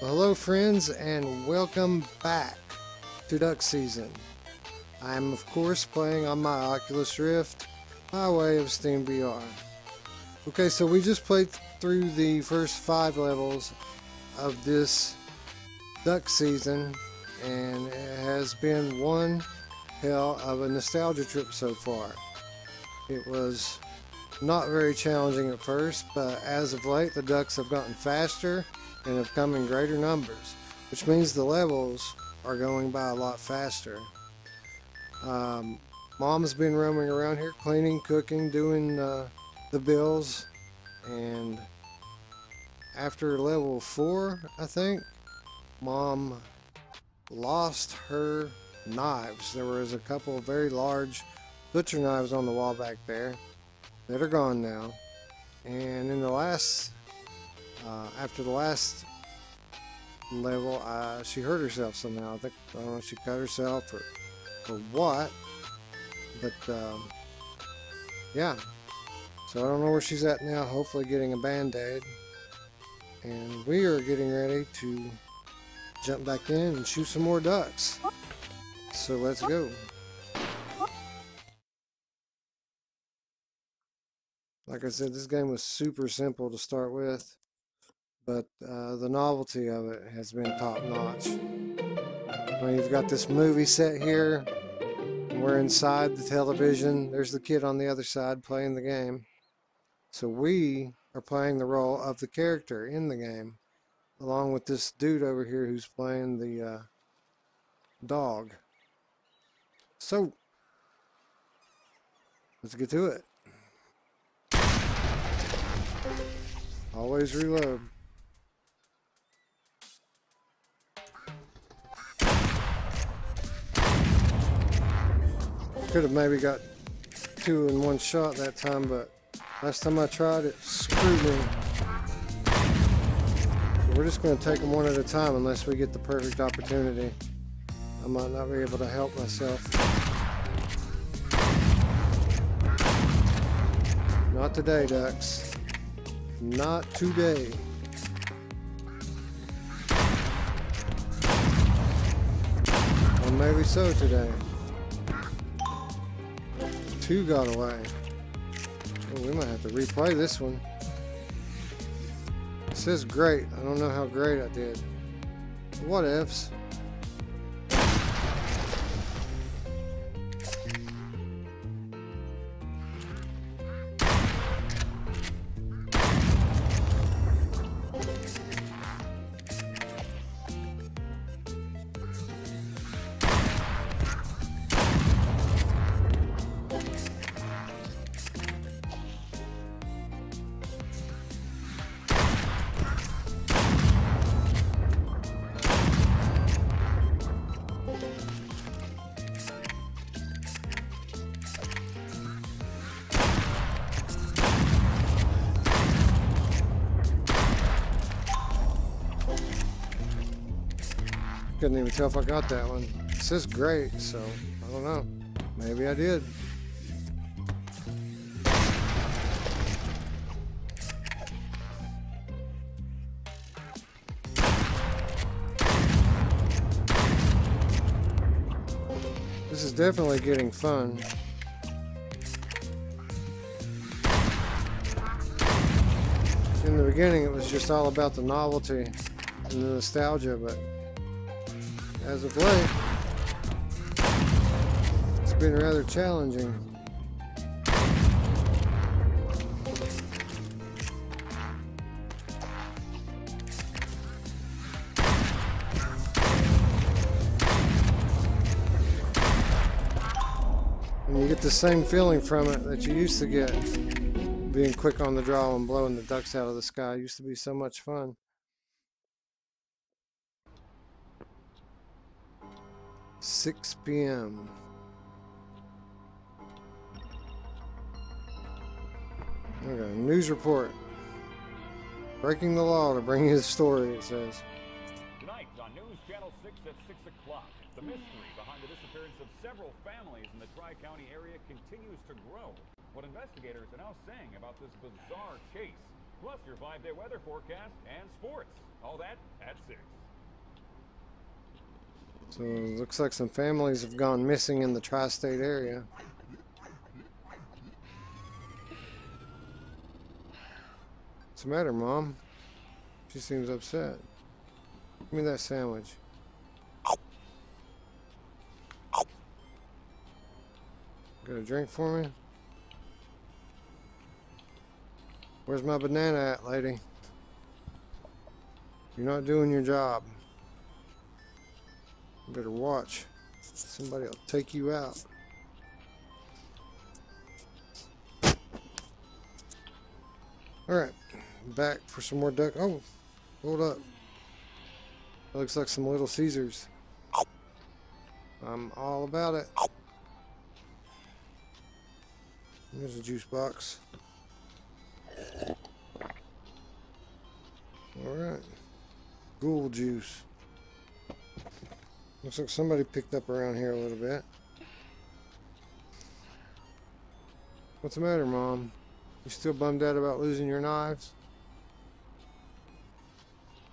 Well, hello, friends, and welcome back to Duck Season. I'm, of course, playing on my Oculus Rift by way of Steam VR. Okay, so we just played through the first five levels of this Duck Season, and it has been one hell of a nostalgia trip so far. It was not very challenging at first, but as of late, the ducks have gotten faster and have come in greater numbers, which means the levels are going by a lot faster. Um, Mom's been roaming around here cleaning, cooking, doing uh, the bills, and after level 4, I think, Mom lost her knives. There was a couple of very large butcher knives on the wall back there that are gone now. And in the last, uh, after the last level, uh, she hurt herself somehow. I think, I don't know if she cut herself or, or what. But, um, yeah. So I don't know where she's at now. Hopefully getting a band-aid. And we are getting ready to jump back in and shoot some more ducks. So let's go. Like I said, this game was super simple to start with, but uh, the novelty of it has been top notch. Well, you've got this movie set here. We're inside the television. There's the kid on the other side playing the game. So we are playing the role of the character in the game, along with this dude over here who's playing the uh, dog. So, let's get to it. Always reload. Could have maybe got two in one shot that time, but last time I tried it, screwed me. So we're just going to take them one at a time unless we get the perfect opportunity. I might not be able to help myself. Not today, ducks. Not today. Or maybe so today. Two got away. Oh, we might have to replay this one. It says great. I don't know how great I did. What ifs? Couldn't even tell if I got that one. It says great, so I don't know. Maybe I did. This is definitely getting fun. In the beginning, it was just all about the novelty and the nostalgia, but as of late, it's been rather challenging. And you get the same feeling from it that you used to get being quick on the draw and blowing the ducks out of the sky used to be so much fun. 6 p.m. Okay, news report. Breaking the law to bring you the story, it says. Tonight on News Channel 6 at 6 o'clock, the mystery behind the disappearance of several families in the Tri-County area continues to grow. What investigators are now saying about this bizarre case. Plus your five-day weather forecast and sports. All that at 6. So it looks like some families have gone missing in the tri-state area. What's the matter, Mom? She seems upset. Give me that sandwich. Got a drink for me? Where's my banana at, lady? You're not doing your job. Better watch. Somebody will take you out. Alright, back for some more duck. Oh, hold up. Looks like some Little Caesars. I'm all about it. There's a juice box. Alright. Ghoul juice. Looks like somebody picked up around here a little bit. What's the matter, Mom? You still bummed out about losing your knives?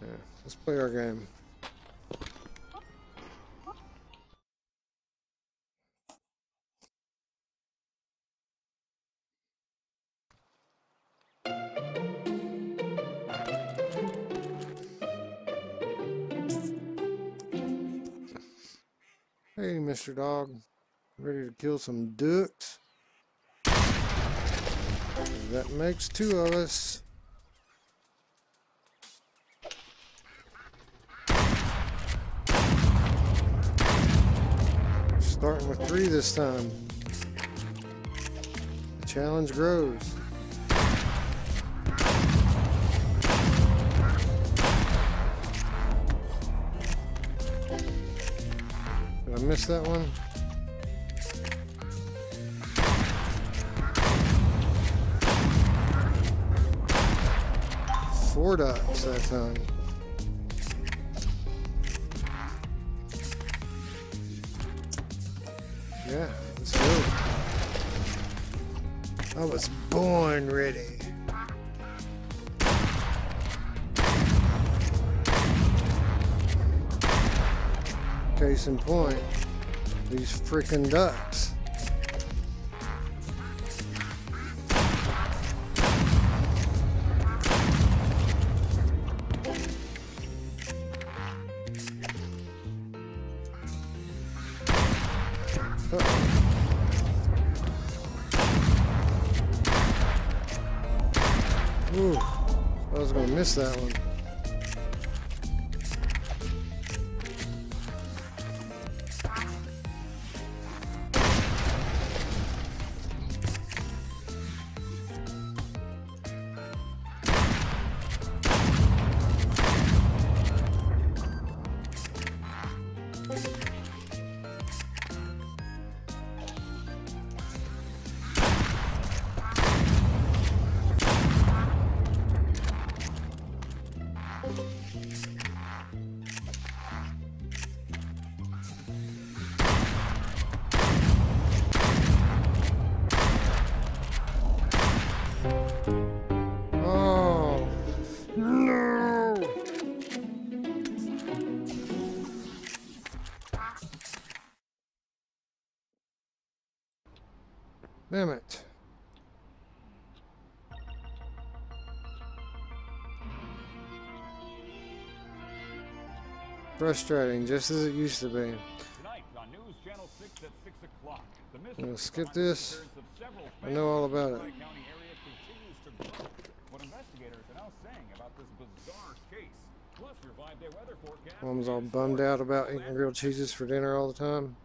Yeah, let's play our game. Mr. Dog. Ready to kill some ducks? That makes two of us. Starting with three this time. The challenge grows. I miss that one? Four ducks that time. Yeah, let's go. I was born ready. Case in point, these freaking ducks. Ooh, I was gonna miss that one. Frustrating, just as it used to be. Tonight on News Channel 6 at 6 o'clock. The mystery gonna skip this. disappearance of several I know all about it. Tri-County area continues to grow. What investigators are now saying about this bizarre case. Plus your five-day weather forecast. Mom's all bummed out about eating grilled cheeses for dinner all the time.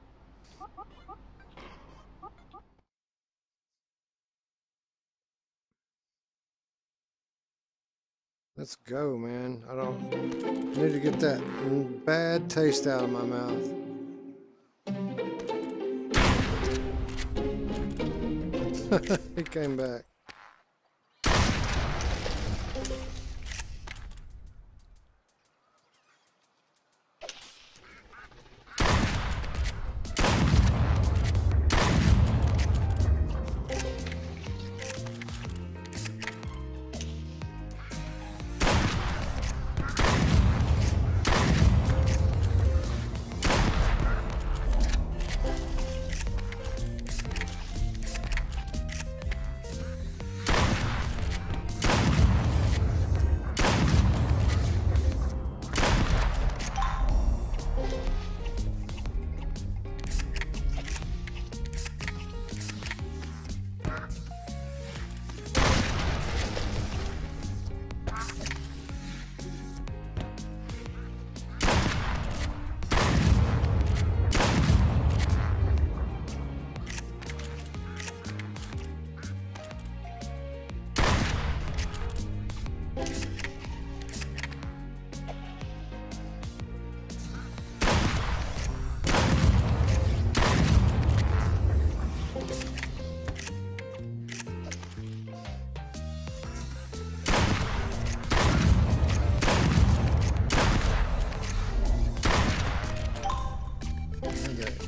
Let's go, man. I don't I need to get that bad taste out of my mouth. he came back.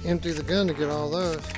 Empty the gun to get all those.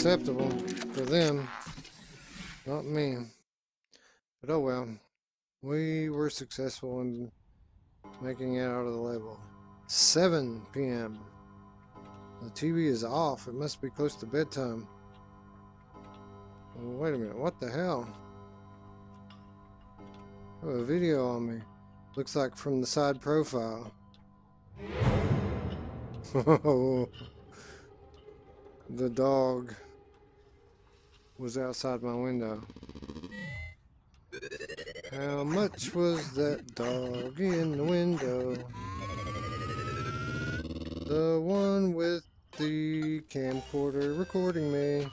Acceptable for them, not me. But oh well. We were successful in making it out of the level. 7 p.m. The TV is off. It must be close to bedtime. Wait a minute. What the hell? Oh, a video on me. Looks like from the side profile. the dog was outside my window. How much was that dog in the window? The one with the camcorder recording me.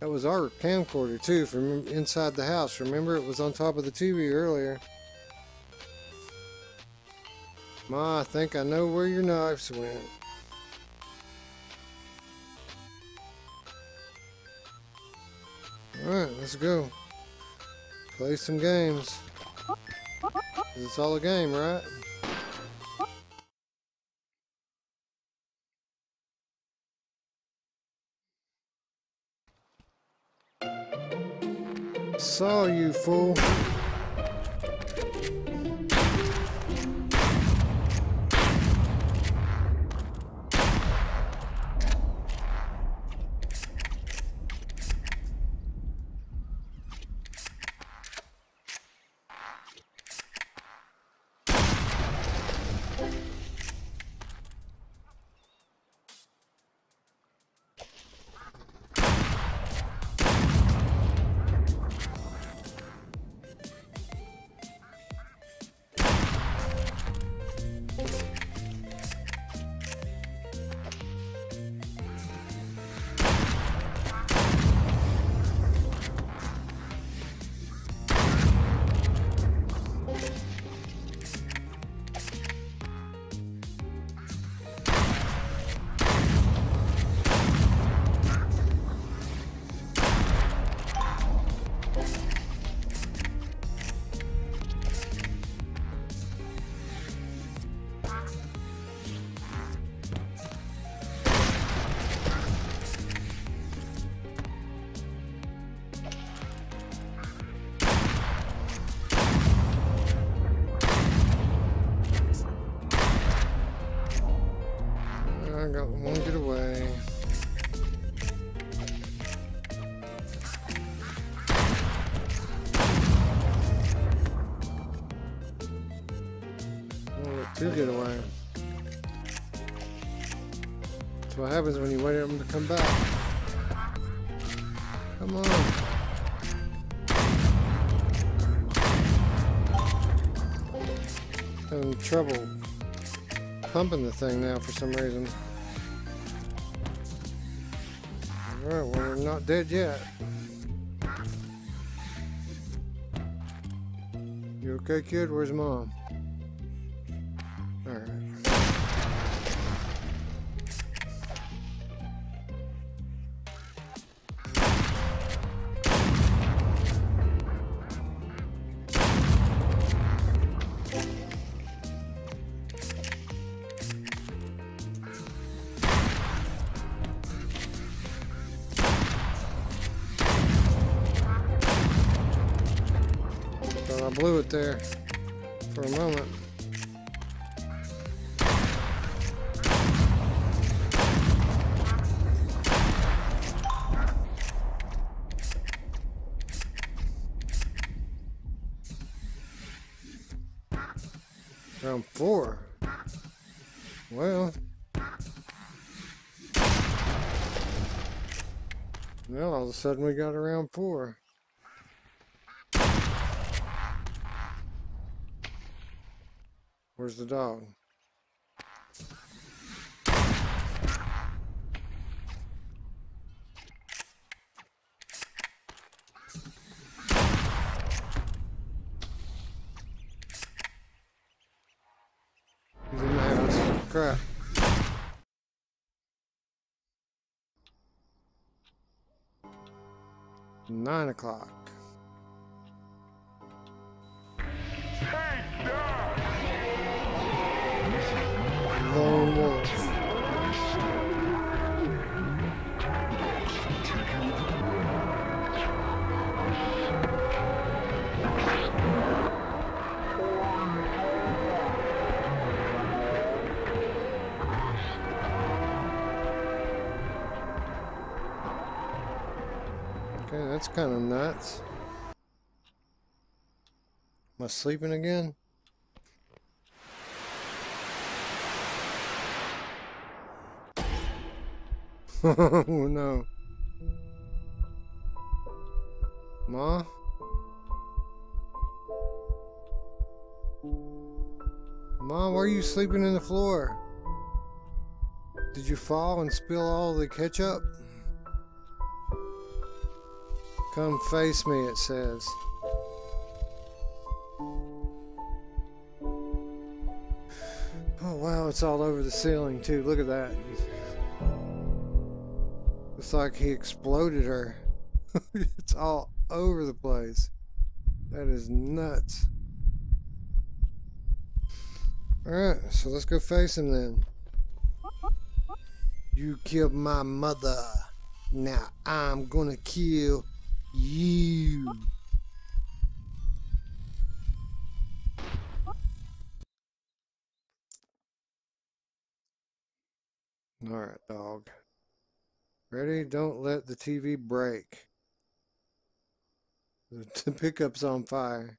That was our camcorder too from inside the house. Remember it was on top of the TV earlier. Ma, I think I know where your knives went. Alright, let's go. Play some games. It's all a game, right? Saw you, fool. Happens when you wait for them to come back. Come on. Having trouble pumping the thing now for some reason. Alright, well, we're not dead yet. You okay, kid? Where's mom? Alright. there for a moment. Round four. Well. Well, all of a sudden we got around four. Where's the dog? He's in the house. Crap. Nine o'clock. That's kind of nuts. Am I sleeping again? oh no. Ma? Mom, why are you sleeping in the floor? Did you fall and spill all the ketchup? Come face me, it says. Oh wow, it's all over the ceiling too. Look at that. It's like he exploded her. it's all over the place. That is nuts. Alright, so let's go face him then. You killed my mother. Now I'm gonna kill you. Alright, dog. Ready? Don't let the TV break. The pickup's on fire.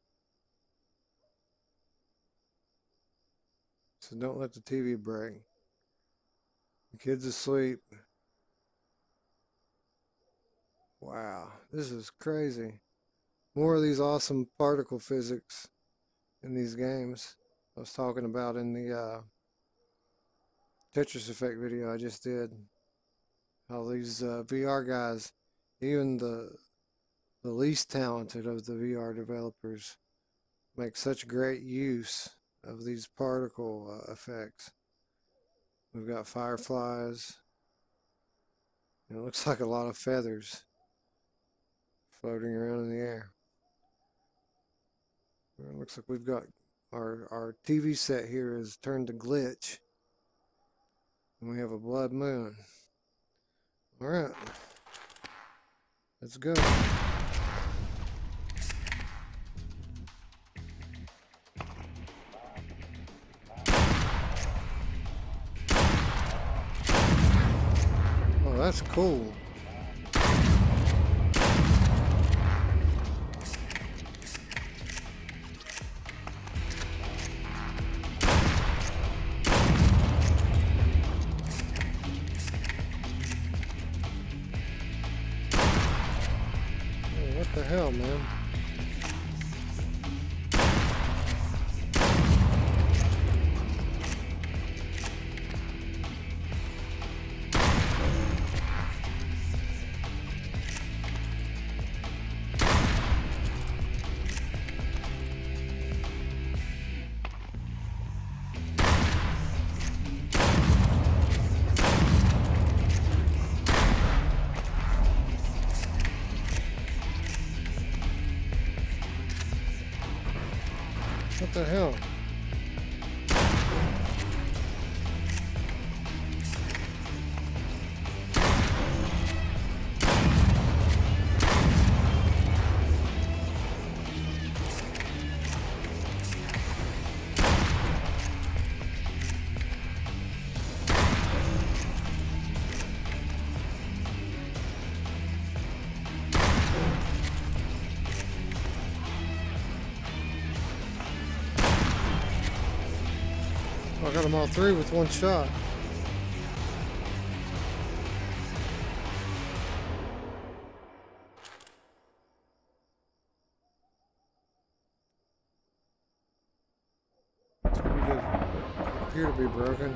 So don't let the TV break. The kid's asleep. Wow, this is crazy. More of these awesome particle physics in these games. I was talking about in the uh, Tetris Effect video I just did. How these uh, VR guys, even the the least talented of the VR developers, make such great use of these particle uh, effects. We've got fireflies. It looks like a lot of feathers floating around in the air. It looks like we've got our our TV set here is turned to glitch. And we have a blood moon. Alright. Let's go. Oh, that's cool. What the hell? Them all three with one shot. Appear to be broken.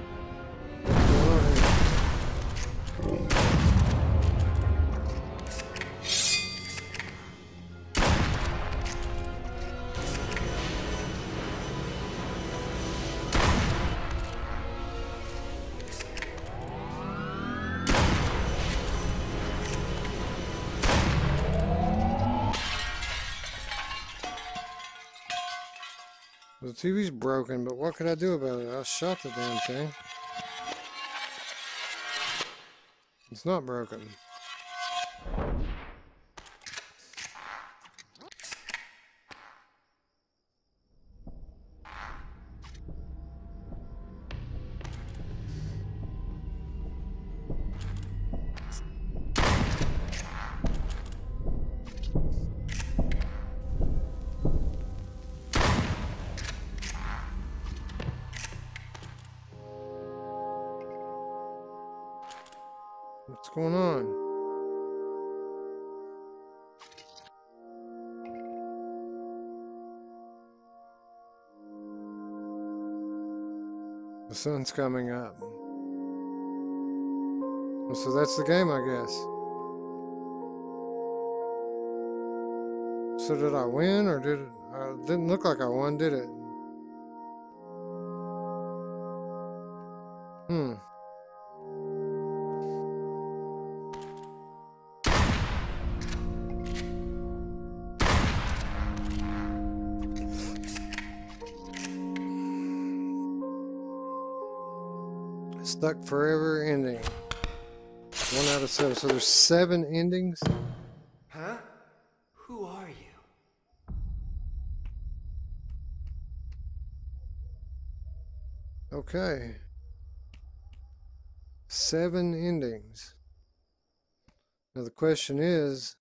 TV's broken, but what could I do about it? I shot the damn thing. It's not broken. Going on? The sun's coming up. So that's the game, I guess. So did I win, or did it? Uh, didn't look like I won, did it? Hmm. Stuck forever ending. One out of seven. So there's seven endings. Huh? Who are you? Okay. Seven endings. Now the question is,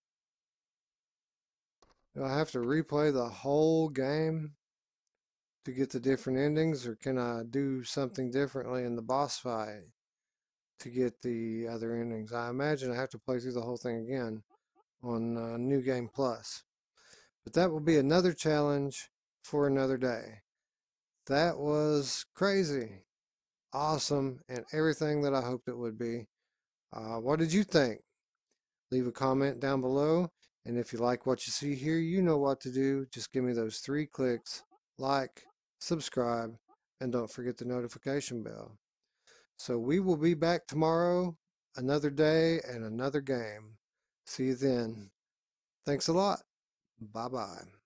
do I have to replay the whole game to get the different endings, or can I do something differently in the boss fight to get the other endings? I imagine I have to play through the whole thing again on uh, New Game Plus. But that will be another challenge for another day. That was crazy, awesome, and everything that I hoped it would be. Uh, what did you think? Leave a comment down below. And if you like what you see here, you know what to do. Just give me those three clicks like, subscribe, and don't forget the notification bell. So we will be back tomorrow, another day, and another game. See you then. Thanks a lot. Bye bye.